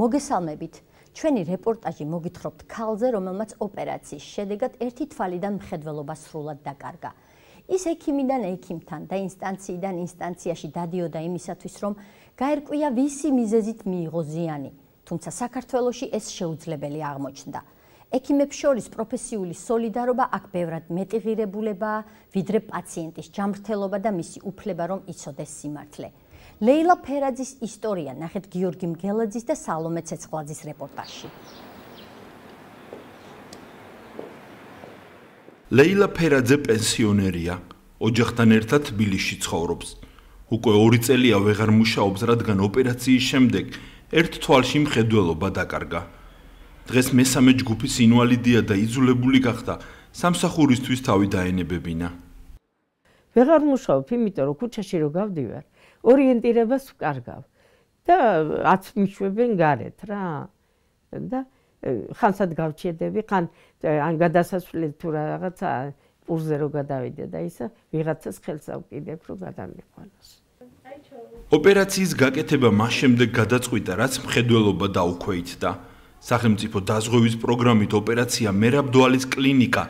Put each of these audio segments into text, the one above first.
მოგესალმებით. ჩვენი რეპორტაჟი მოგითხრობთ ქალზე, რომელმაც ოპერაციის შედეგად ერთი თვალიდან მხედველობა სრულად დაკარგა. ის ექიმიდან ექიმთან და ინსტანციიდან ინსტანციაში დადიოდა იმისათვის, რომ გაერკვია ვისი მიზეზით მიიღო ზიანი, თუმცა საქართველოში ეს შეუძლებელი აღმოჩნდა. ექიმებს შორის პროფესიული солиდარობა აქ ბევრად მეტი ღირებულებაა, ვიდრე პაციენტის ჯანმრთელობა და მისი უფლება რომ იცოდეს სიმართლე. ლეილა ფერაძის ისტორია ნახეთ გიორგი მგელაძის და სალომე ცეცხლაძის რეპორტაჟში. ლეილა ფერაძე პენსიონერია, ოჯახთან ერთად თბილისში ცხოვრობს. უკვე 2 წელია ვეღარ მუშაობს, რადგან ოპერაციის შემდეგ ერთ თვალში მხედველობა დაკარგა. დღეს მესამე ჯგუფის ინვალიდია და იძულებული გახდა სამსახურისთვის თავი დაენებებინა. ვეღარ მუშაობ, იმიტომ რომ ქუჩაში რო გავდივარ, ორიენტირებას ვკარგავ და აც მიშვებენ გარეთ რა. და ხანსად გავჩერდები ხან ან გადასასვლელი თუ რაღაცა პურზე რო გადავიდე და ისა ვიღაცას ხელს ავკიდებ რომ გადამიყვანოს. ოპერაციის გაკეთება მას შემდეგ გადაწყვიტა რაც მხედველობა დაუქვეითდა. სახელმწიფო დაზღვევის პროგრამით ოპერაცია მერაბდვალის კლინიკა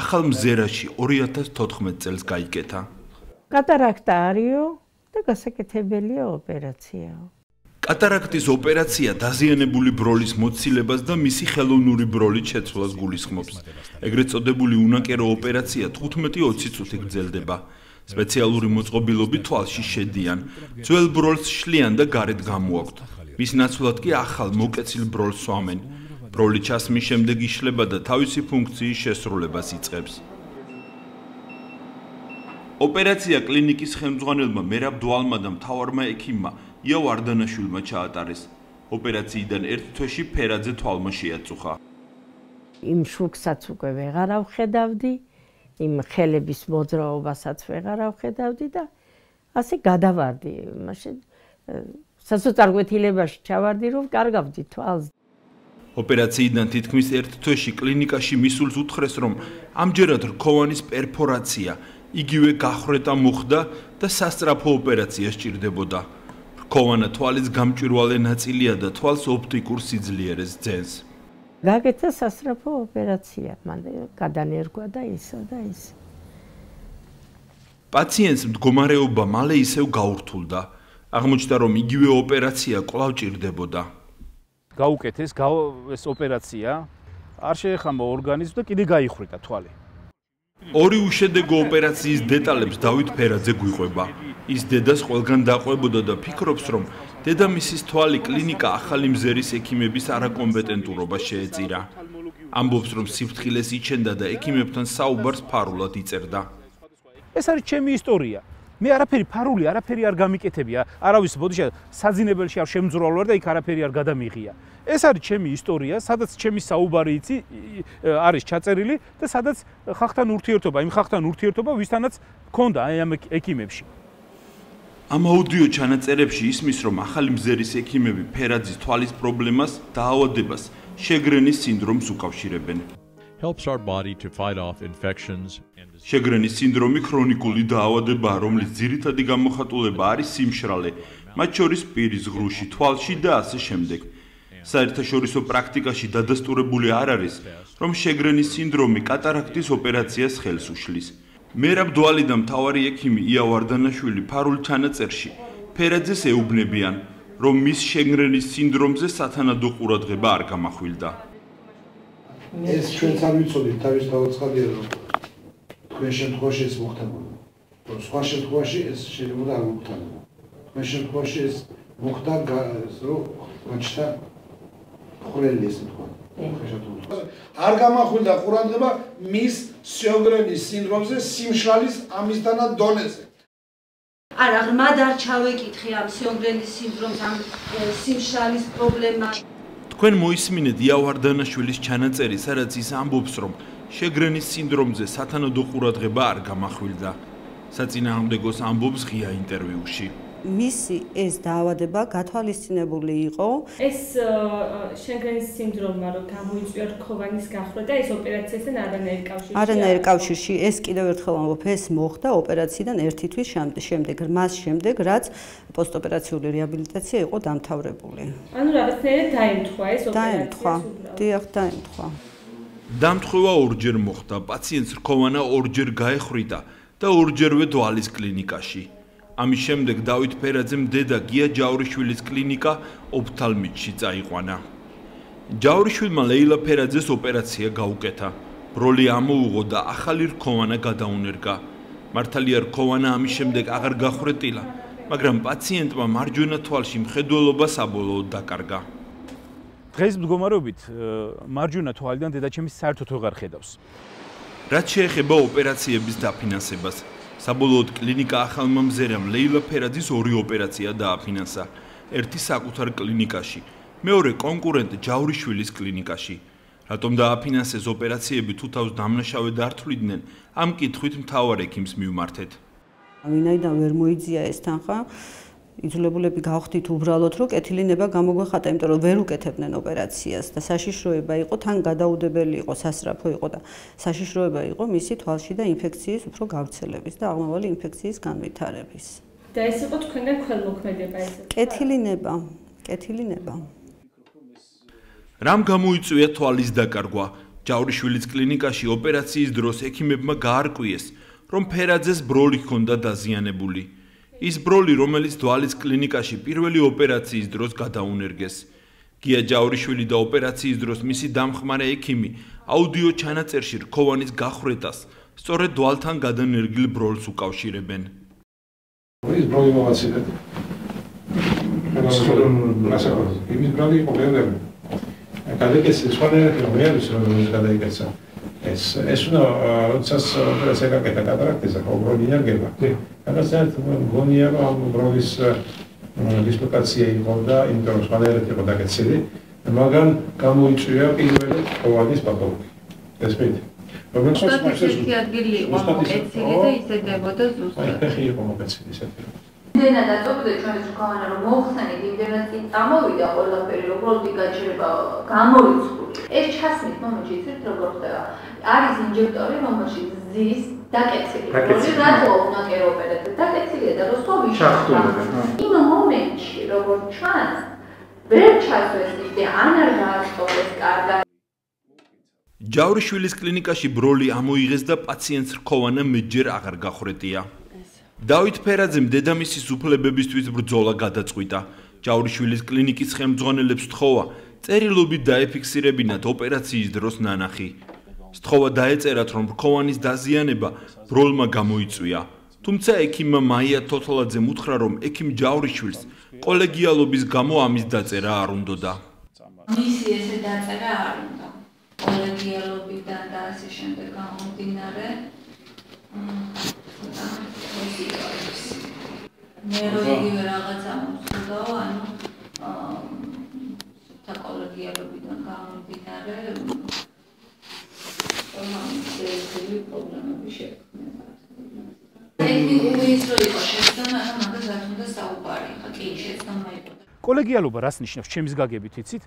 ახალ მზერაში 2014 წელს გაიკეთა. კატარაქტა არისო და გასაკეთებელია ოპერაცია. კატარაქტის ოპერაცია დაზიანებული ბროლის მოცილებას და მისი ხელოვნური ბროლის შეცვლას გულისხმობს. ეგრეთ წოდებული უნაკერო ოპერაცია 15-20 წუთი გრძელდება. სპეციალური მოწყობილობი თვალში შედიან. ძველ ბროლს შლიან და გარეთ გამოაქვთ. მის ნაცვლად კი ახალ მოკეცილ ბროლს სვამენ. ბროლი ჩასმის შემდეგ იშლება და თავისი ფუნქციის შესრულებას იწყებს. ოპერაცია კლინიკის ხელმძღვანელმა მერაბ დვალმა და მთავარმა ექიმმა იო ვარდანაშვილმა ჩაატარეს. ოპერაციიდან ერთ თვეში ფერაძე თვალმა შეაწუხა. იმ შუქსაც უკვე ვეღარ ავხედავდი, იმ ხელების მოძრაობასაც ვეღარ ავხედავდი და ასე გადავარდი. მაშინ სასოწარკვეთილებაში ჩავარდი, რომ კარგავდი თვალს. ოპერაციიდან თითქმის ერთ თვეში კლინიკაში მისულს უთხრეს, რომ ამჯერად რქოვანის პერფორაცია იგივე გახრეტა მოხდა და სასწრაფო ოპერაცია სჭირდებოდა. რქოვანა თვალის გამჭვირვალე ნაწილია და თვალს ოპტიკურ სიძლიერეს ძენს. გაკეთა სასწრაფო ოპერაცია, მან გადანერგვა და ისო და ის. პაციენტს მდგომარეობა მალე ისევ გაურთულდა. აღმოჩნდა, რომ იგივე ოპერაცია კვლავ ჭირდებოდა. გაუკეთეს ეს ოპერაცია, არ შეეხამო ორგანიზმს და კიდე გაიხრიტა თვალი. ორი უშედეგო ოპერაციის დეტალებს დავით ფერაძე გვიყვება. ის დედას ყველგან დაყვებოდა და ფიქრობს, რომ დედამისის თვალი კლინიკა ახალი მზერის ექიმების არაკომპეტენტურობას შეეწირა. ამბობს, რომ სიფრთხილეს იჩენდა და ექიმებთან საუბარს ფარულად იწერდა. ეს არის ჩემი ისტორია. მე არაფერი ფარული, არაფერი არ გამიკეთებია. არავის ბოდიშა საძინებელში არ შემძროლ ვარ და იქ არაფერი არ გადამიღია. ეს არის ჩემი ისტორია, სადაც ჩემი საუბარი იცი არის ჩაწერილი და სადაც ხახთან ურთიერთობა, იმ ხახთან ურთიერთობა ვისთანაც მქონდა აი ამ ექიმებში. ამ აუდიო ჩანაწერებში ისმის, რომ ახალი მზერის ექიმები ფერაძის თვალის პრობლემას და აოდებას შეგრენის სინდრომს უკავშირებენ. Helps our body to fight off infections შეგრენის სინდრომი ქრონიკული დაავადებაა, რომლის ძირითადი გამოხატულება არის სიმშრალე, მათ შორის პირის ღრუში, თვალში და ასე შემდეგ. საერთაშორისო პრაქტიკაში დადასტურებული არ არის, რომ შეგრენის სინდრომი კატარაქტის ოპერაციას ხელს უშლის. მერაბ დვალი და მთავარი ექიმი ია ვარდანაშვილი ფარულ ჩანაწერში ფერაძეს ეუბნებიან, რომ მის შეგრენის სინდრომზე სათანადო ყურადღება არ გამახვილდა. ეს ჩვენც არ ვიცოდით თავის დაუწყალია რომ თქვენ შემთხვევაში ეს მოხდებოდა. რომ სხვა შემთხვევაში ეს შეიძლება არ მოხდებოდა. თქვენ შემთხვევაში ეს მოხდა რომ განჩთა ხრელი ესე თქვა. არ გამახვილდა ყურადღება მის სიოგრენის სინდრომზე, სიმშრალის ამისთანა დონეზე. არა, ღრმად არ ჩავეკითხე ამ სიოგრენის სინდრომს, ამ სიმშრალის პრობლემას. თქვენ მოისმინეთ იავარდანაშვილის ჩანაწერი, სადაც ის ამბობს, რომ შეგრენის სინდრომზე სათანადო ყურადღება არ გამახვილდა. საწინააღმდეგოს ამბობს ღია ინტერვიუში. მისი ეს დაავადება გათვალისწინებული იყო. ეს შენგრენის სინდრომა რო გამოიწვია რქოვანის გახრა და ეს ოპერაციასთან არანაირ კავშირში არანაირ კავშირში ეს კიდევ ერთხელ ამბობ ეს მოხდა ოპერაციიდან ერთი თვის შემდეგ მას შემდეგ რაც პოსტოპერაციული რეაბილიტაცია იყო დამთავრებული. ანუ რაღაცნაირად დაემთხვა ეს ოპერაცია. დაემთხვა. დიახ, დაემთხვა. დამთხევა ორჯერ მოხდა, პაციენტს რქოვანა ორჯერ გაეხრიტა და ორჯერვე დვალის კლინიკაში. ამის შემდეგ დავით ფერაძემ დედა გია ჯავრიშვილის კლინიკა ოფთალმიტში წაიყვანა. ჯავრიშვილმა ლეილა ფერაძეს ოპერაცია გაუკეთა. ბროლი ამოუღო და ახალი რქოვანა გადაუნერგა. მართალია რქოვანა ამის შემდეგ აღარ გახრეტილა, მაგრამ პაციენტმა მარჯვენა თვალში მხედველობა საბოლოოდ დაკარგა. დღეს მდგომარეობით მარჯვენა თვალიდან დედაჩემი საერთოდ ვეღარ ხედავს. რაც შეეხება ოპერაციების დაფინანსებას, საბოლოოდ კლინიკა ახალმა მზერამ ლეილა ფერაძის ორი ოპერაცია დააფინანსა. ერთი საკუთარ კლინიკაში, მეორე კონკურენტ ჯავრიშვილის კლინიკაში. რატომ დააფინანსეს ოპერაციები თუ თავს დამნაშავე დართვლიდნენ, ამ კითხვით მთავარ ექიმს მივმართეთ. ვინაიდან ვერ მოიძია ეს თანხა, იძულებულები გავხდით უბრალოდ რომ კეთილინება გამოგვეხატა, იმიტომ რომ ვერ უკეთებდნენ ოპერაციას და საშიშროება იყო, თან გადაუდებელი იყო, სასწრაფო იყო და საშიშროება იყო მისი თვალში და ინფექციის უფრო გავრცელების და აღმავალი ინფექციის განვითარების. და ეს იყო თქვენგან ქველმოქმედება ეს? კეთილინება, კეთილინება. რამ გამოიწვია თვალის დაკარგვა? ჯავრიშვილის კლინიკაში ოპერაციის დროს ექიმებმა გაარკვიეს, რომ ფერაძეს ბროლი ჰქონდა დაზიანებული. ის ბროლი, რომელიც დვალის კლინიკაში პირველი ოპერაციის დროს გადაუნერგეს. გია ჯავრიშვილი და ოპერაციის დროს მისი დამხმარე ექიმი აუდიო ჩანაწერში რქოვანის გახვრეტას სწორედ დვალთან გადანერგილ ბროლს უკავშირებენ. ის ბროლი მოვაცილეთ. იმის ბროლი იყო მეორე. გადაკეთეს სხვა ერთი რომელიც გადაიკეცა. ეს ეს უნდა როდესაც ოპერაცია გაკეთა კატარაქტისა ხო ბროლი ნერგება. რაღაცა გონია რომ ამ ბროლის დისლოკაცია იყო და იმიტომ რომ სხვანაირად იყო დაგეცილი, მაგრამ გამოიწვია პირველი ოვადის პათოლოგია. ეს მეტი. რომელიც სტატისტიკი ადგილი იყო მოკეცილი და ისე დებოდა ზუსტად. აი, იყო მოკეცილი ისეთი. იმდენად აწოვდა ჩვენი ზღვანა რომ მოხსენით იმდენად წინ წამოვიდა ყველაფერი როგორი გაჩერება გამოიწვია. ეს ჩასმით მომენტში იცით როგორ ხდება? არის ინჟექტორი, რომელშიც ზის დაკეცილი. როდი რატო უნდა კეროპერატე? დაკეცილია და რო სწოვი შეხტულება. იმ მომენტში, როგორც ჩანს, ვერ ჩასვეს ისე ან არ გაასწორეს კარგად. ჯავრიშვილის კლინიკაში ბროლი ამოიღეს და პაციენტს რქოვანა მეჯერ აღარ გახრეტია. დავით ფერაძემ დედამისის უფლებებისთვის ბრძოლა გადაწყვიტა. ჯავრიშვილის კლინიკის ხელმძღვანელებს თხოვა წერილობით დაეფიქსირებინათ ოპერაციის დროს ნანახი. სთხოვა დაეწერათ, რომ რქოვანის დაზიანება ბროლმა გამოიწვია. თუმცა ექიმმა მაია თოთოლაძემ უთხრა, რომ ექიმ ჯავრიშვილს კოლეგიალობის გამო ამის დაწერა არ უნდოდა. მისი ესე დაწერა არ უნდა. კოლეგიალობიდან და ასე შემდეგ გამომდინარე. მე რო იგივე რაღაცა მოსწოდაო, ანუ და კოლეგიალობიდან გამომდინარე ტექნიკური პრობლემები შექმნება. ტექნიკური ის რო იყო შეცდომა, რა მაგას არ უნდა საუბარი, ხა კი შეცდომა იყო. კოლეგიალობა რას ნიშნავს ჩემის გაგებით იცით?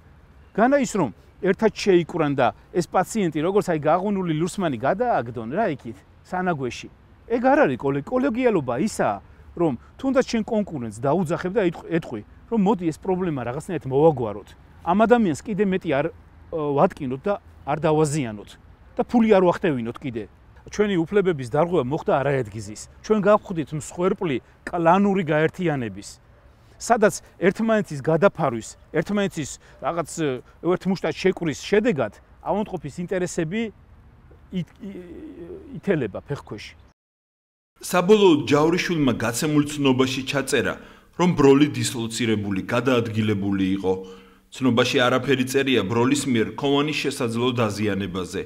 განა ის რომ ერთად შეიკვრან და ეს პაციენტი როგორც აი გაღუნული ლურსმანი გადააგდონ რა იქით სანაგვეში. ეგ არ არის კოლეგიალობა ისა რომ თუნდაც ჩვენ კონკურენტს დაუძახებ და ეთყვი რომ მოდი ეს პრობლემა რაღაცნაირად მოვაგვაროთ. ამ ადამიანს კიდე მეტი არ ვატკინოთ და არ დავაზიანოთ. და ფული არ ვახტევინოთ კიდე. ჩვენი უფლებების დარღვევა მოხდა არაედგიზის. ჩვენ გავხდით მსხვერპლი კლანური გაერთიანების. სადაც ერთმანეთის გადაფარვის, ერთმანეთის რაღაც ერთ მუშტად შეკვრის შედეგად ავადმყოფის ინტერესები ითელება ფეხქვეში. საბოლოოდ ჯავრიშვილმა გაცემულ ცნობაში ჩაწერა, რომ ბროლი დისლოცირებული, გადაადგილებული იყო. ცნობაში არაფერი წერია ბროლის მიერ კომონის შესაძლო დაზიანებაზე.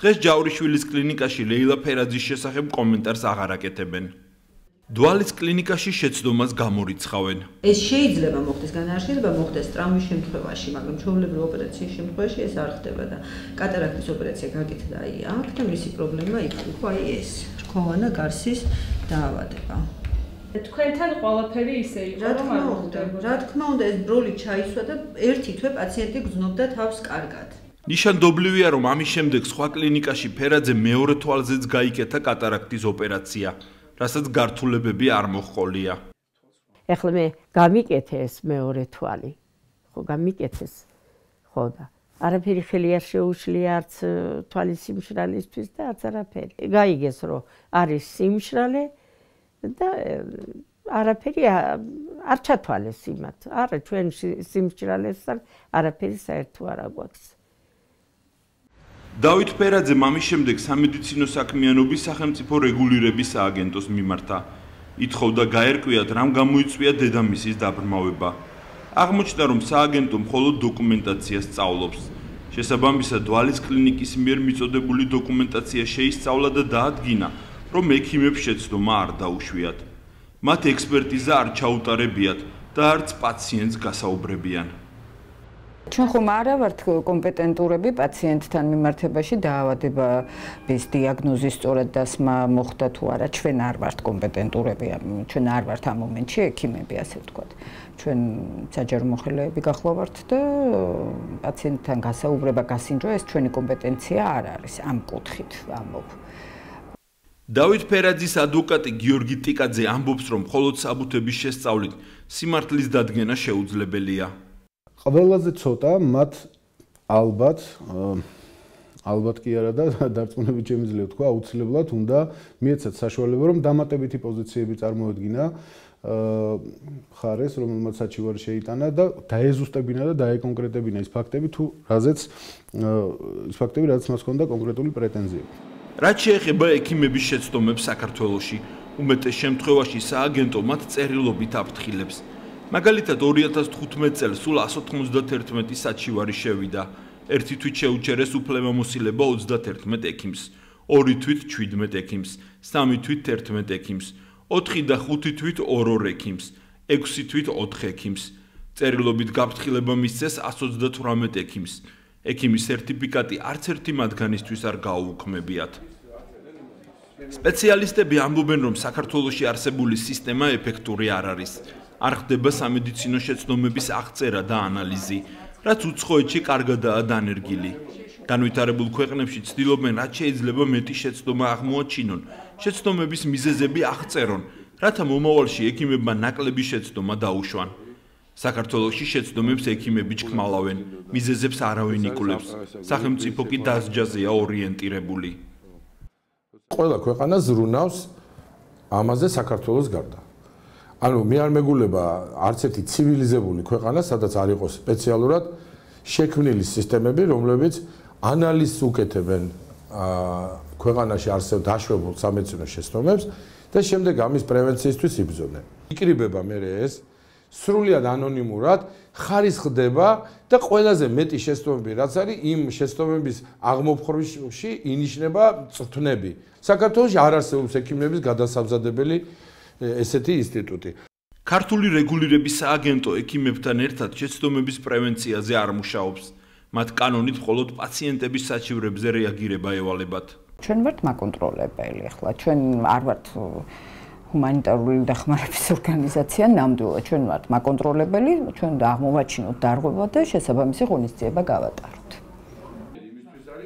დღეს ჯავრიშვილის კლინიკაში ლეილა ფერაძის შესახებ კომენტარს აღარ აკეთებენ. დვალის კლინიკაში შეცდომას გამორიცხავენ. ეს შეიძლება მოხდეს განარჩენება მოხდეს ტრამვის შემთხვევაში, მაგრამ ჩვეულებრივ ოპერაციის შემთხვევაში ეს არ ხდება და კატარაქტის ოპერაცია გაკეთდა აი აქ და მისი პრობლემა იქ იყო აი ეს რქოვანა გარსის დაავადება. თქვენთან ყველაფერი ისე იყო, რომ არ მოხდებოდა. რა თქმა უნდა, ეს ბროლი ჩაისვა და ერთი თვე პაციენტი გზნობდა თავს კარგად. ნიშანდობლივია, რომ ამის შემდეგ სხვა კლინიკაში ფერაძე მეორე თვალზეც გაიკეთა კატარაქტის ოპერაცია, რასაც გართულებები არ მოჰყოლია. ეხლა მე გამიკეთე ეს მეორე თვალი. ხო, გამიკეთეს. ხო და არაფერი ხელი არ შეუშლია არც თვალის სიმშრალისთვის და არც არაფერი. გაიგეს, რომ არის სიმშრალე და არაფერი არ ჩათვალეს იმათ. არა, ჩვენ სიმშრალესთან არაფერი საერთო არ აგვაქვს. დავით ფერაძე მამის შემდეგ სამედიცინო საქმიანობის სახელმწიფო რეგულირების სააგენტოს მიმართა. ითხოვდა გაერკვიათ, რამ გამოიწვია დედამისის დაბრმავება. აღმოჩნდა, რომ სააგენტო მხოლოდ დოკუმენტაციას სწავლობს. შესაბამისად, ვალის კლინიკის მიერ მიწოდებული დოკუმენტაცია შეისწავლა და დაადგინა, რომ ექიმებს შეცდომა არ დაუშვიათ. მათ ექსპერტიზა არ ჩაუტარებიათ და არც პაციენტს გასაუბრებიან. ჩვენ ხომ არა ვართ კომპეტენტურები პაციენტთან მიმართებაში დაავადების დიაგნოზის სწორად დასმა მოხდა თუ არა ჩვენ არ ვართ კომპეტენტურები ჩვენ არ ვართ ამ მომენტში ექიმები ასე ვთქვათ ჩვენ საჯარო მოხელეები გახლავართ და პაციენტთან გასაუბრება გასინჯვა ეს ჩვენი კომპეტენცია არ არის ამ კუთხით ამბობ დავით ფერაძის ადვოკატი გიორგი ტიკაძე ამბობს რომ მხოლოდ საბუთების შესწავლით სიმართლის დადგენა შეუძლებელია. ყველაზე ცოტა მათ ალბათ ალბათ კი არა და დარწმუნებით შემიძლია თქვა აუცილებლად უნდა მიეცათ საშუალება რომ დამატებითი პოზიციები წარმოედგინა ხარეს რომელმაც საჩივარი შეიტანა და დაეზუსტებინა და დაეკონკრეტებინა ის ფაქტები თუ რაზეც ის ფაქტები რაც მას ჰქონდა კონკრეტული პრეტენზიები რაც შეეხება ექიმების შეცდომებს საქართველოში უმეტეს შემთხვევაში სააგენტო მათ წერილობით აფრთხილებს მაგალითად 2015 წელს სულ 191 საჩივარი შევიდა. ერთი თვით შეუჩერეს უფლებამოსილება 31 ექიმს, ორი თვით 17 ექიმს, სამი თვით 11 ექიმს, 4 და 5 თვით 2 ექიმს, 6 თვით 4 ექიმს. წერილობით გაფრთხილება მისცეს 128 ექიმს. ექიმის სერტიფიკატი არც ერთი მათგანისთვის არ გააუქმებიათ. სპეციალისტები ამბობენ, რომ საქართველოში არსებული სისტემა ეფექტური არ არის. არ ხდება სამედიცინო შეცდომების აღწერა და ანალიზი, რაც უცხოეთში კარგადაა დანერგილი. განვითარებულ ქვეყნებში ცდილობენ რაც შეიძლება მეტი შეცდომა აღმოაჩინონ, შეცდომების მიზეზები აღწერონ, რათა მომავალში ექიმებმა ნაკლები შეცდომა დაუშვან. საქართველოში შეცდომებს ექიმები ჩქმალავენ, მიზეზებს არავინ იკვლევს. სახელმწიფო კი დასჯაზეა ორიენტირებული. ყველა ქვეყანა ზრუნავს ამაზე საქართველოს გარდა. ანუ მე არ მეგულება არც ერთი ცივილიზებული ქვეყანა, სადაც არ იყოს სპეციალურად შექმნილი სისტემები, რომლებიც ანალიზს უკეთებენ აა ქვეყანაში არსებულ დაშვებულ სამედიცინო შეცდომებს და შემდეგ ამის პრევენციისთვის იბრძოდნენ. იკრიბება მე ეს სრულად ანონიმურად ხარისხდება და ყველაზე მეტი შეცდომები რაც არის იმ შეცდომების აღმოფხვრში ინიშნება წრთნები. საქართველოს არ არსებობს ექიმების გადასამზადებელი ესეთი ინსტიტუტი. ქართული რეგულირების სააგენტო ექიმებთან ერთად შეცდომების პრევენციაზე არ მუშაობს. მათ კანონით მხოლოდ პაციენტების საჩივრებზე რეაგირება ევალებათ. ჩვენ ვართ მაკონტროლებელი, ახლა ჩვენ არ ვართ ჰუმანიტარული დახმარების ორგანიზაცია, ნამდვილად ჩვენ ვართ მაკონტროლებელი, ჩვენ აღმოვაჩინოთ დარღვევა და შესაბამისი ღონისძიება გავატაროთ.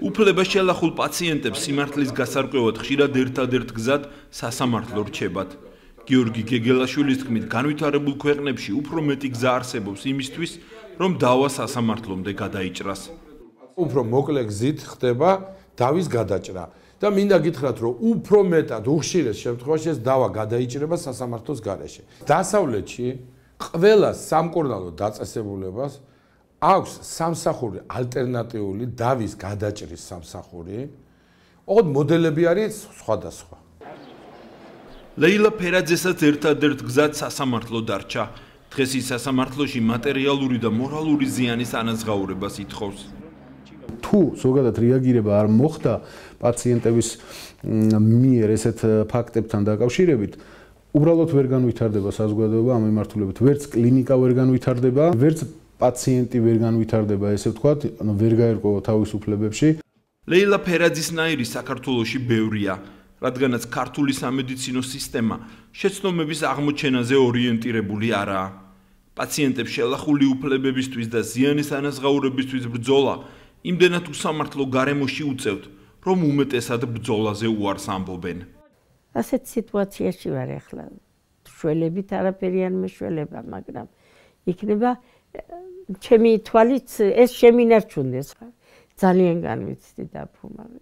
უფლება შელახულ პაციენტებს სიმართლის გასარკვევად ხშირად ერთადერთ გზად სასამართლო რჩებათ. გიორგი გეგელაშვილის თქმით, განვითარებულ ქვეყნებში უფრო მეტი გზა არსებობს იმისთვის, რომ დავა სასამართლომდე გადაიჭრას. უფრო მოკლე გზით ხდება დავის გადაჭრა და მინდა გითხრათ, რომ უფრო მეტად უხშირეს შემთხვევაში ეს დავა გადაიჭრება სასამართლოს გარეშე. დასავლეთში ყველა სამკურნალო დაწესებულებას აქვს სამსახური ალტერნატიული დავის გადაჭრის სამსახური. ოღონდ მოდელები არის სხვადასხვა. ლეილა ფერაძესაც ერთადერთ გზად სასამართლო დარჩა. დღეს ის სასამართლოში მატერიალური და მორალური ზიანის ანაზღაურებას ითხოვს. თუ ზოგადად რეაგირება არ მოხდა პაციენტების მიერ ესეთ ფაქტებთან დაკავშირებით, უბრალოდ ვერ განვითარდება საზოგადოება ამ მიმართულებით. ვერც კლინიკა ვერ განვითარდება, ვერც პაციენტი ვერ განვითარდება, ესე ვთქვათ, ანუ ვერ გაერკვა თავისუფლებებში. ლეილა ფერაძის ნაირი საქართველოში ბევრია. რადგანაც ქართული სამედიცინო სისტემა შეცდომების აღმოჩენაზე ორიენტირებული არაა. პაციენტებს შელახული უფლებებისთვის და ზიანის ანაზღაურებისთვის ბრძოლა იმდენად უსამართლო გარემოში უწევთ, რომ უმეტესად ბრძოლაზე უარს ამბობენ. ასეთ სიტუაციაში ვარ ახლა. შველებით არაფერი არ მეშველება, მაგრამ იქნება ჩემი თვალით ეს შემინარჩუნდეს. ძალიან განვიცდი და ფუმავე.